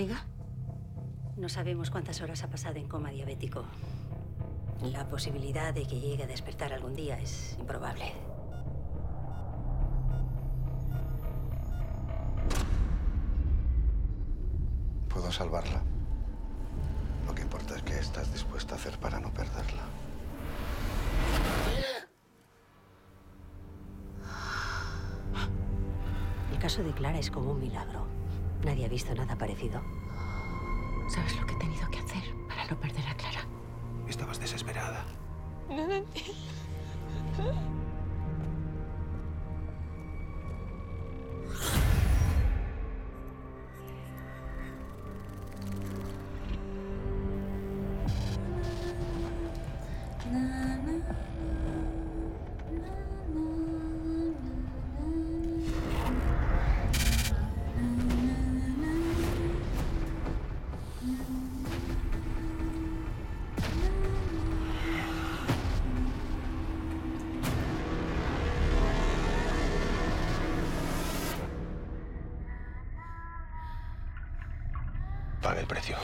Diga. No sabemos cuántas horas ha pasado en coma diabético. La posibilidad de que llegue a despertar algún día es improbable. Puedo salvarla. Lo que importa es qué estás dispuesta a hacer para no perderla. El caso de Clara es como un milagro. Nadie ha visto nada parecido. ¿Sabes lo que he tenido que hacer para no perder a Clara? Estabas desesperada. No lo entiendo. Pague el precio.